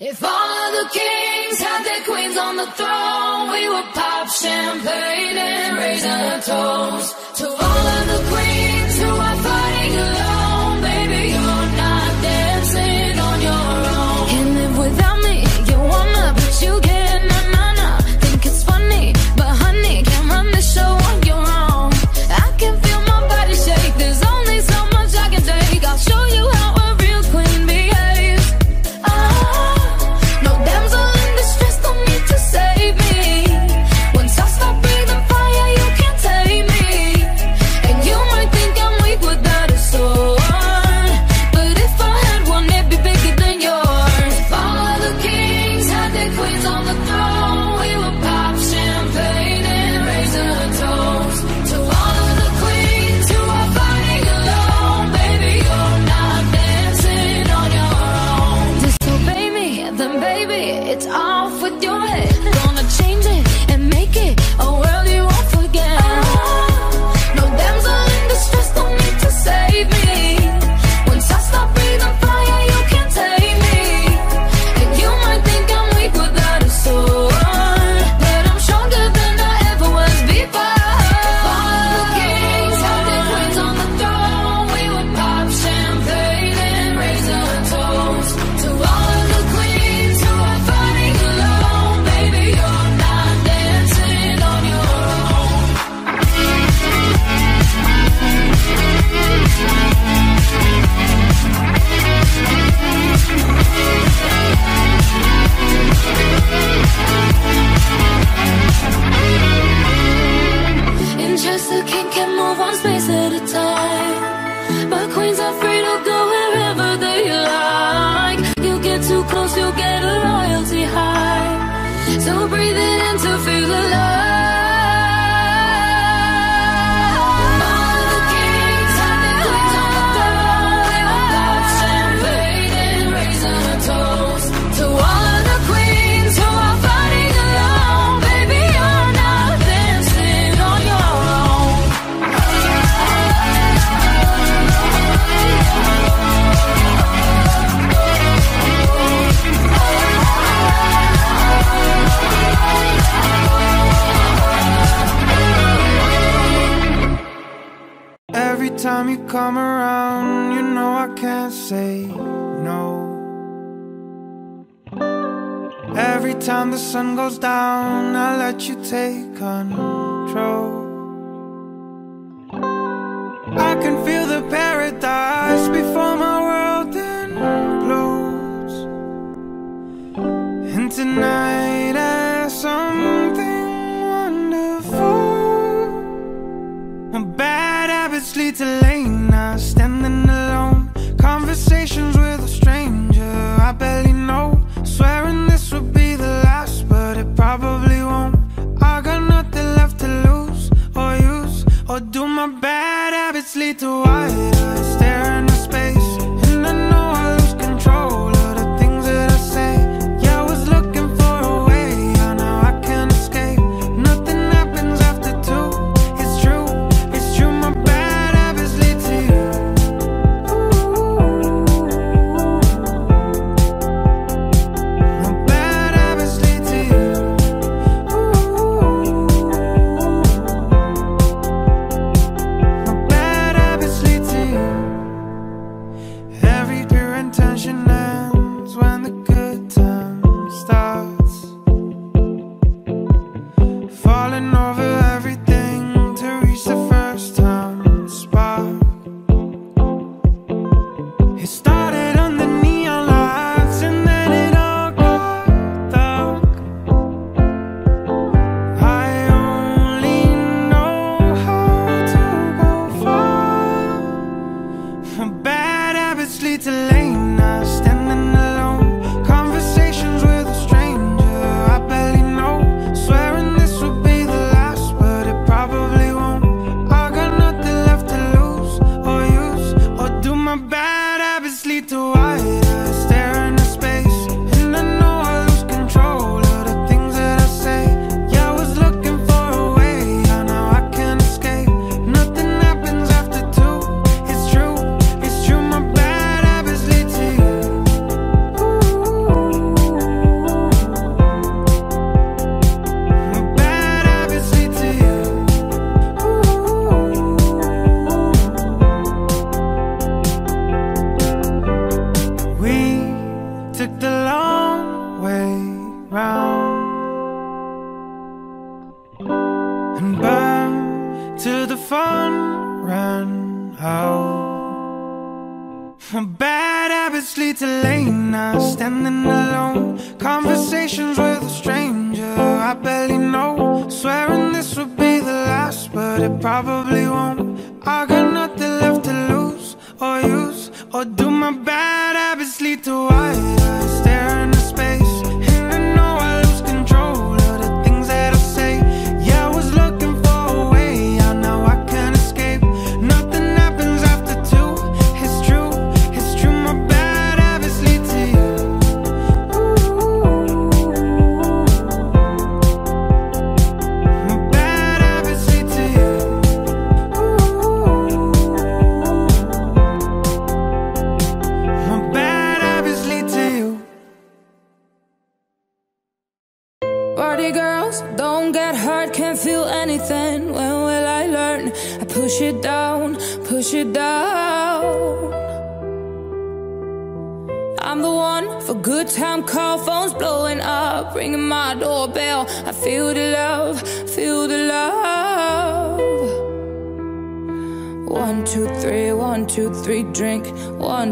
If all of the kings had their queens on the throne, we would pop champagne and raise our toast to all of the queens. come around, you know I can't say no. Every time the sun goes down, I let you take control. I can feel the paradise before my world implodes. And tonight I something wonderful. Bad habits lead to alone. Conversations with a stranger I barely know. Swearing this would be the last, but it probably won't. I got nothing left to lose or use, or do my bad habits lead to wider staring into space?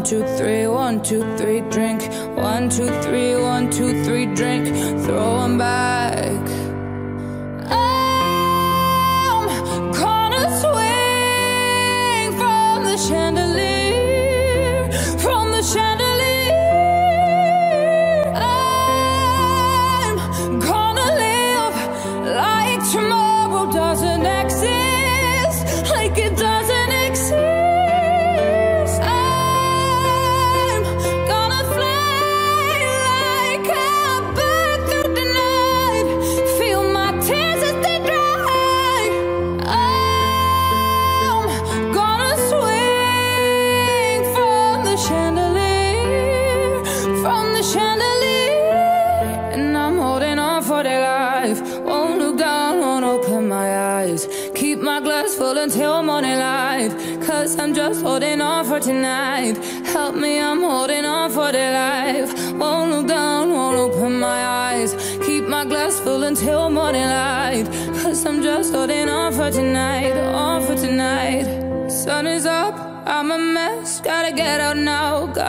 Two, three, one, two, three, drink. One, two, three,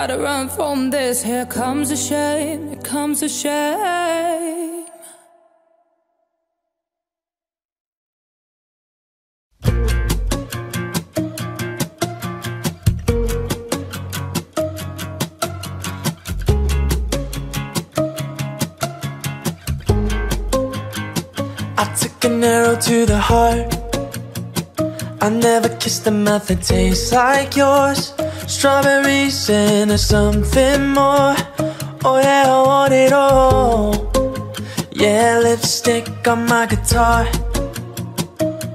gotta run from this. Here comes the shame, here comes the shame. I took an arrow to the heart. I never kissed a mouth that tastes like yours. Strawberries and something more. Oh yeah, I want it all. Yeah, lipstick on my guitar.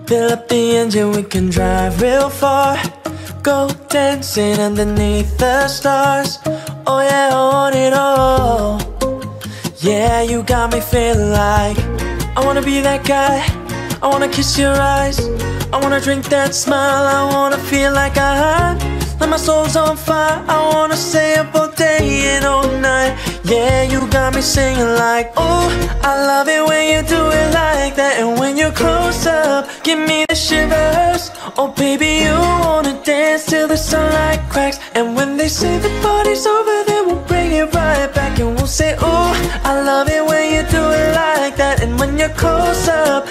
Fill up the engine, we can drive real far. Go dancing underneath the stars. Oh yeah, I want it all. Yeah, you got me feeling like I wanna be that guy. I wanna kiss your eyes. I wanna drink that smile. I wanna feel like I like my soul's on fire. I wanna stay up all day and all night. Yeah, you got me singing like, oh, I love it when you do it like that. And when you're close up, give me the shivers. Oh, baby, you wanna dance till the sunlight cracks. And when they say the party's over, then we'll bring it right back and we'll say, oh, I love it when you do it like that. And when you're close up,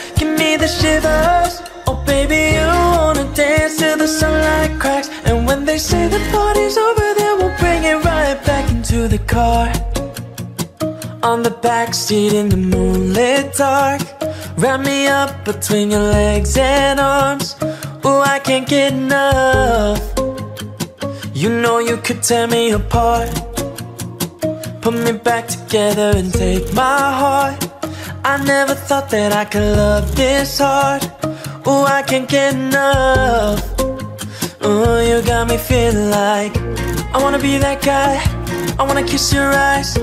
The back seat in the moonlit dark. Wrap me up between your legs and arms. Ooh, I can't get enough. You know you could tear me apart. Put me back together and take my heart. I never thought that I could love this hard. Ooh, I can't get enough. Ooh, you got me feeling like I wanna be that guy. I wanna kiss your eyes.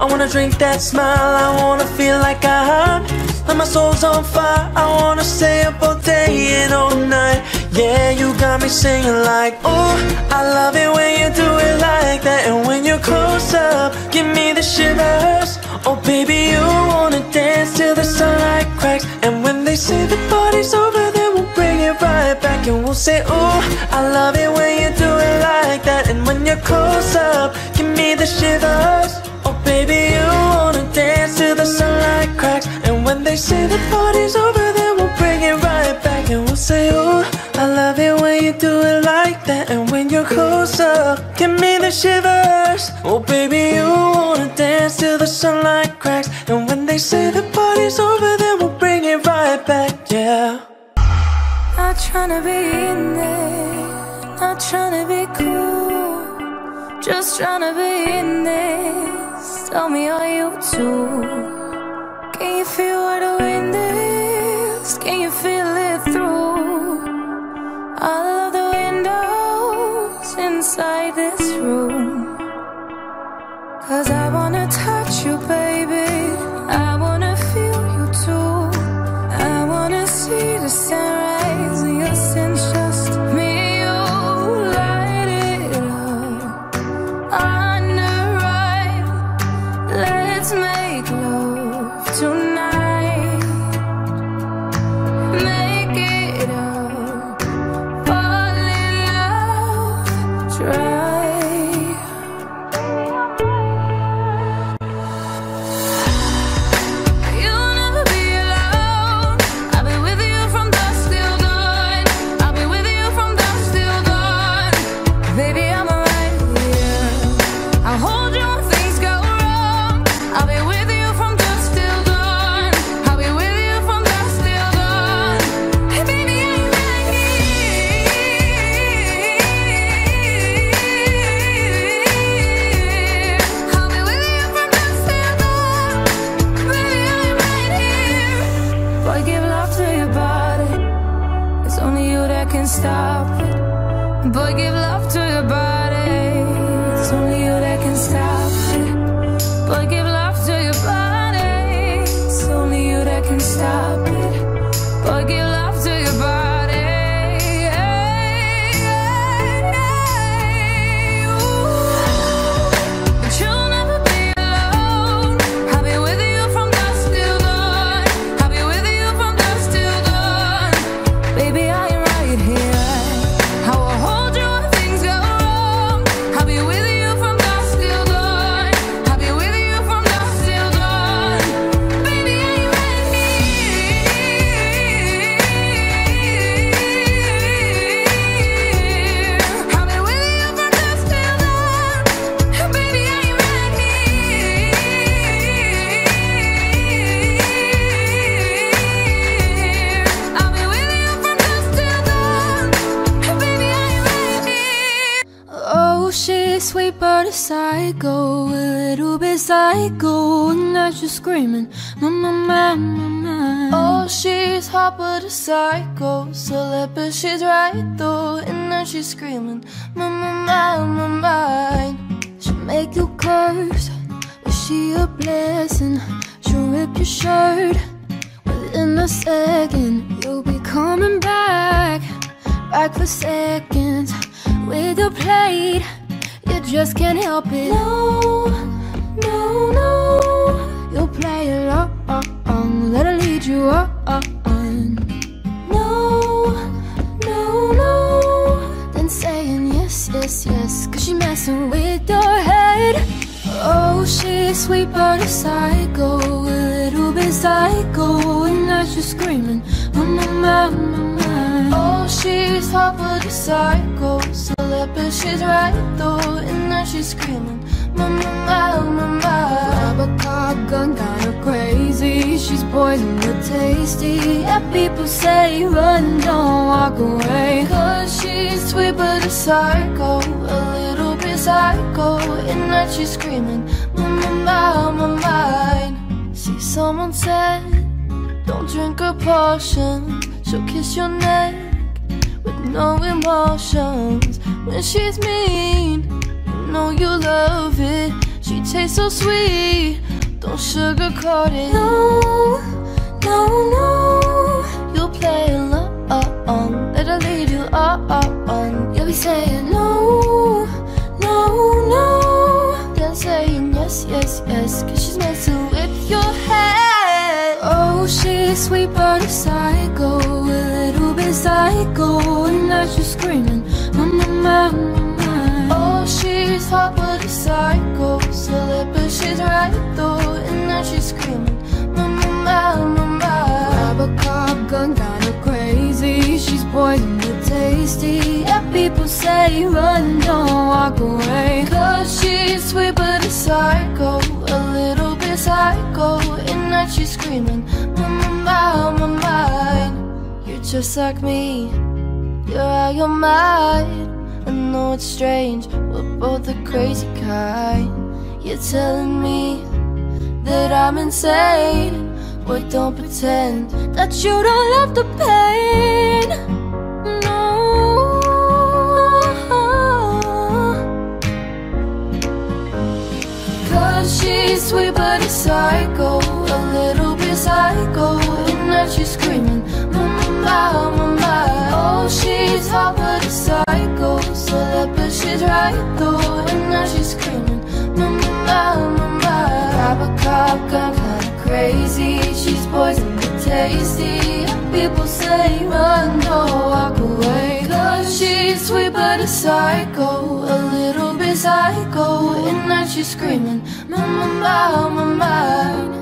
I wanna drink that smile. I wanna feel like I'm like my soul's on fire. I wanna stay up all day and all night. Yeah, you got me singing like, oh, I love it when you do it like that. And when you're close up, give me the shivers. Oh, baby, you wanna dance till the sunlight cracks. And when they say the party's over, then we'll bring it right back. And we'll say, oh, I love it when you do it like that. And when you're close up, give me the shivers. Baby, you wanna dance till the sunlight cracks. And when they say the party's over, then we'll bring it right back. And we'll say, oh, I love it when you do it like that. And when you're close up, give me the shivers. Oh, baby, you wanna dance till the sunlight cracks. And when they say the party's over, then we'll bring it right back, yeah. Not tryna be in there, not tryna be cool, just tryna be in this. Tell me, are you too? Can you feel where the wind is? Can you feel it through? all of the windows inside this room. Cause I wanna touch you, baby. And now she's screaming, mama, mama, mama. Oh, she's hot but a psycho, celeb but she's right though, and now she's screaming, mama, mama, mine. She'll make you curse, is she a blessing? She'll rip your shirt within a second. You'll be coming back, back for seconds with your plate. You just can't help it. No, no, no. Play along, let her lead you on. No, no, no. Then saying yes, yes, yes. Cause she messing with your head. Oh, she's sweet but a psycho, a little bit psycho, and now she's screaming, mama, mama, mama. Oh, she's hot but a psycho, celeb but she's right though, and now she's screaming, got her crazy. She's poison but tasty. Yeah, people say run, don't walk away, cause she's sweet but a psycho, a little bit psycho, and now she's screaming, mama, mama, mine. See, someone said, don't drink her potion. She'll kiss your neck with no emotions. When she's mean, know you love it. She tastes so sweet, don't sugarcoat it. No, no, no. You'll play along, let her lead you on You'll be saying no, no, no. Then saying yes, yes, yes. Cause she's messing with your head. Oh, she's sweet but a psycho. A little bit psycho. And now she's screaming, Mama, mama, mama. She's hot a psycho. Silly but she's right though. And now she's screaming, Mama, mama, mama. Grab a cop gun, kinda crazy. She's poison but tasty. Yeah, people say run, don't walk away. Cause she's sweet but a psycho. A little bit psycho. And now she's screaming, Mama, mama, mine. You're just like me. You're out your mind. I know it's strange, we're both the crazy kind. You're telling me that I'm insane. Boy, don't pretend that you don't love the pain. No. Cause she's sweet but a psycho, a little bit psycho. And now she's screaming, mama, mama. Oh, she's hot but a psycho, so that but she's right though. And now she's screaming, Mama, mama, mama. Grab a cop gun, kinda crazy. She's poison but tasty. People say run, don't walk away. Cause she's sweet but a psycho, a little bit psycho. And now she's screaming, Mama, mama, mine.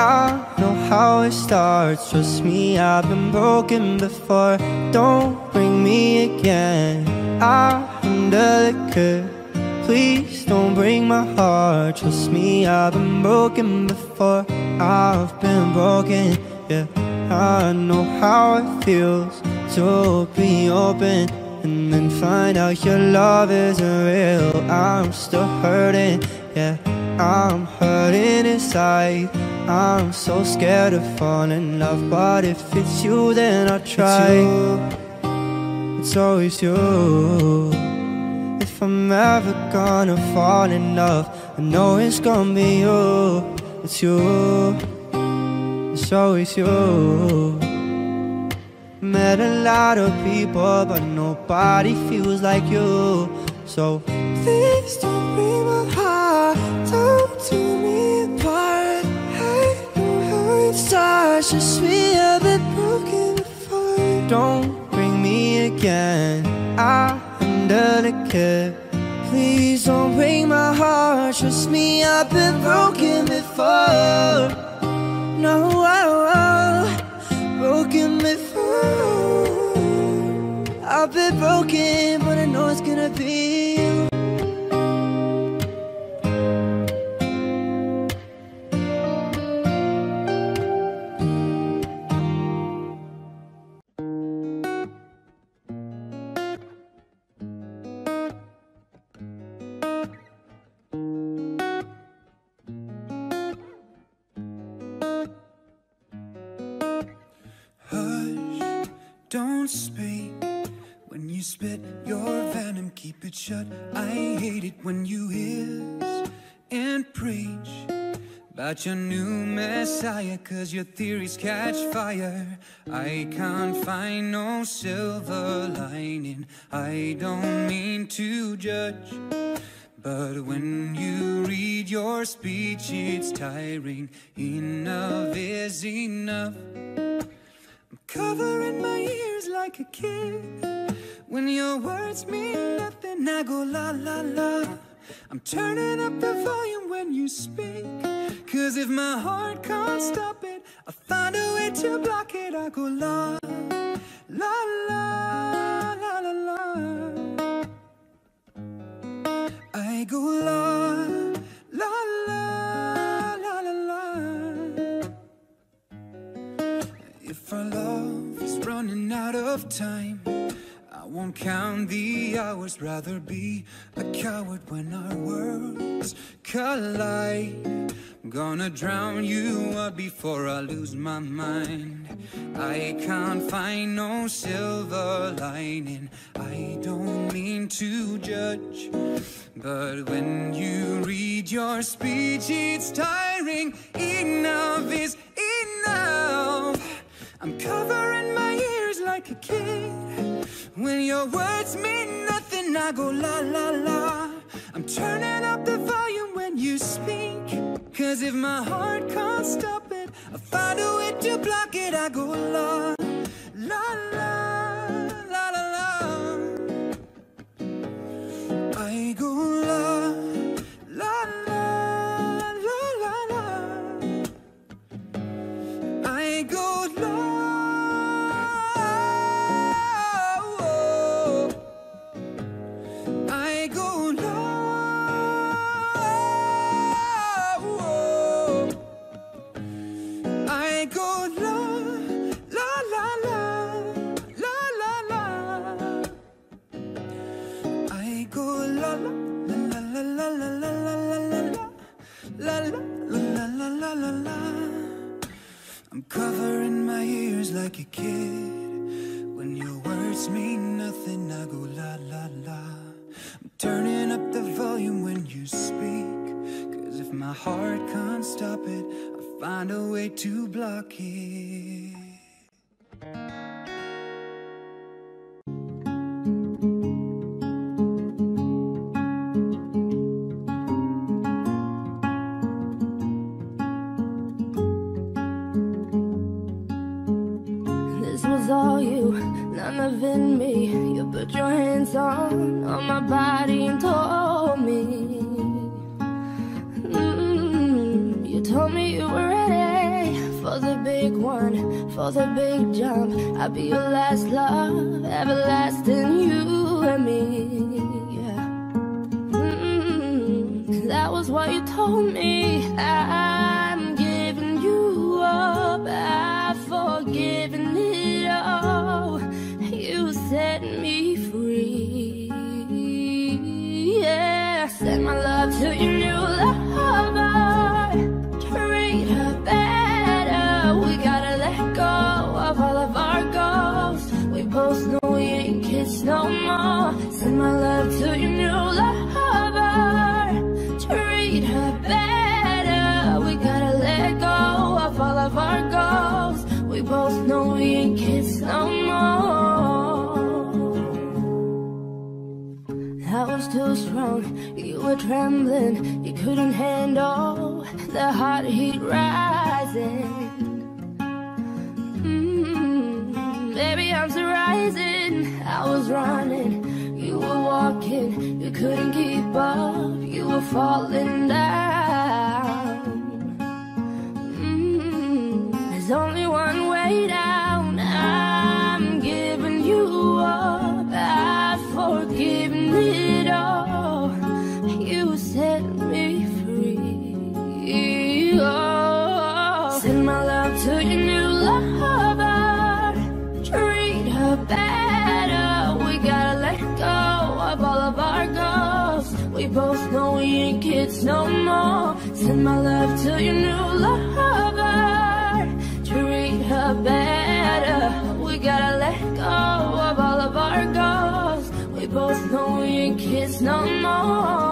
I know how it starts. Trust me, I've been broken before. Don't bring me again. I'm delicate. Please don't break my heart. Trust me, I've been broken before. I've been broken, yeah. I know how it feels to be open and then find out your love isn't real. I'm still hurting, yeah. I'm hurting inside. I'm so scared of falling in love, but if it's you, then I'll try. It's, you. it's always you. If I'm ever gonna fall in love, I know it's gonna be you. It's you. It's always you. Met a lot of people, but nobody feels like you. So please don't break my heart, don't tear me it starts, just me a bit broken before. Don't bring me again, I'm delicate. Please don't break my heart, trust me, I've been broken before. No, broken before. I've been broken, but I know it's gonna be about your new messiah, cause your theories catch fire. I can't find no silver lining. I don't mean to judge. But when you read your speech, it's tiring. Enough is enough. I'm covering my ears like a kid. When your words mean nothing, I go la la la. I'm turning up the volume when you speak. Cause if my heart can't stop it, I find a way to block it. I go la la la la la la. I go la la la la la la. if our love is running out of time. Won't count the hours, rather be a coward when our worlds collide. Gonna drown you out before I lose my mind. I can't find no silver lining. I don't mean to judge, but when you read your speech, it's tiring. Enough is enough. I'm covering my ears like a kid. When your words mean nothing, I go la la la. I'm turning up the volume when you speak. Cause if my heart can't stop it, I find a way to block it. I go la la la my heart can't stop it, I find a way to block it. This was all you, none of it me. You put your hands on on my body for the big jump. I'll be your last love, everlasting you and me. Yeah. Mm, that was what you told me. I'm giving you up. I've forgiven it all. You set me free. Yeah, send my love to your you were trembling, you couldn't handle the hot heat rising. Mm, baby, I'm still rising. I was running, you were walking, you couldn't keep up, you were falling down. Your new lover. Eh? Treat her better. We gotta let go of all of our goals. We both know we ain't kids no more.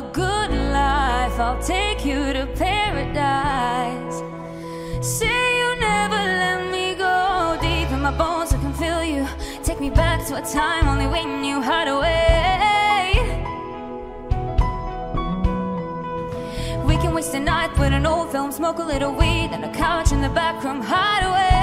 the good life. I'll take you to paradise. Say you never let me go. Deep in my bones, I can feel you. Take me back to a time only we knew how to wait. We can waste the night with an old film, smoke a little weed, and a couch in the back room hideaway.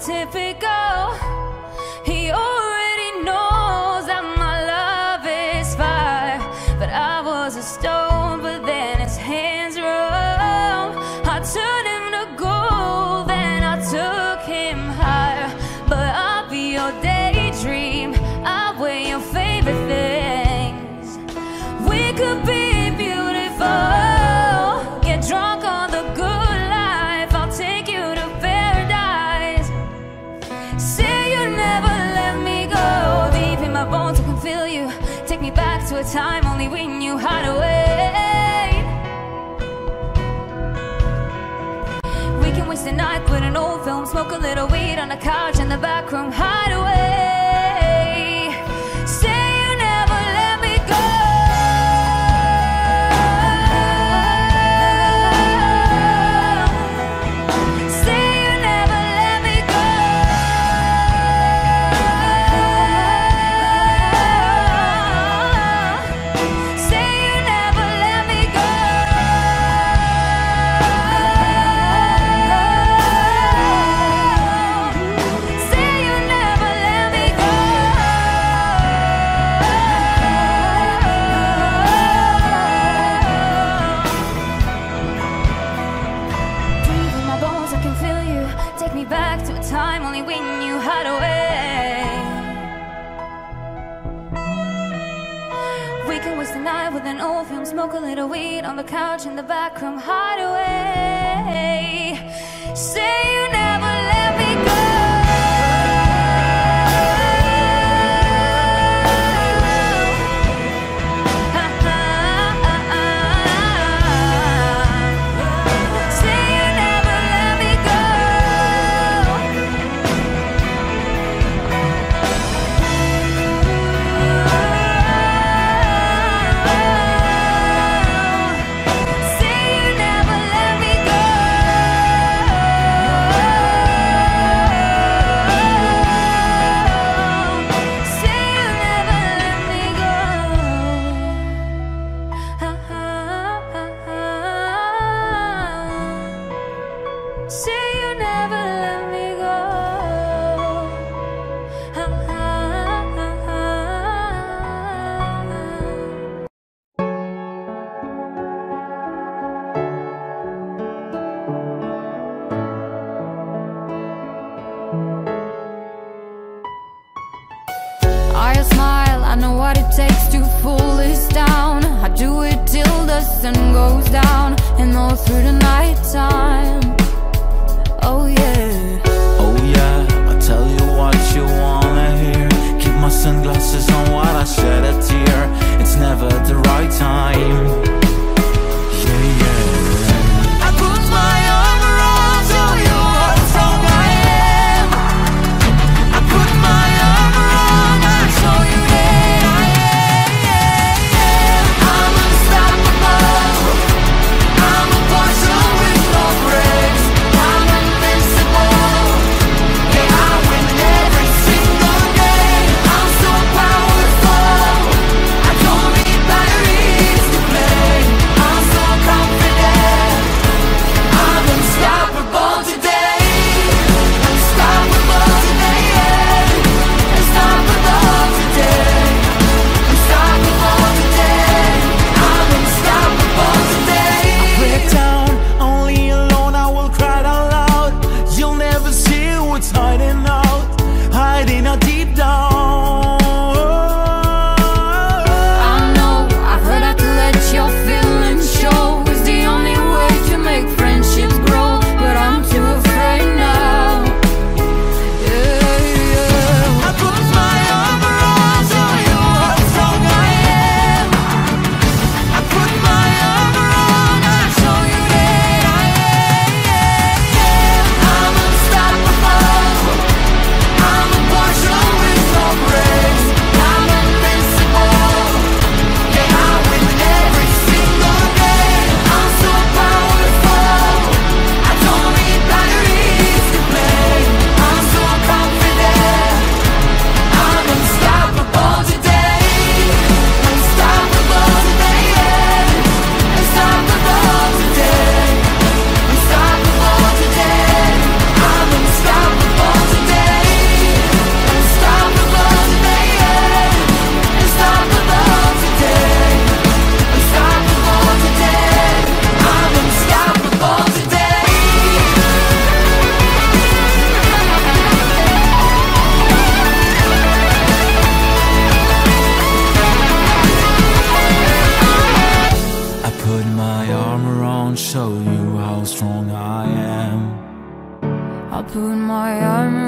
Typical. Smoke a little weed on a couch in the back room. Hideaway put my arm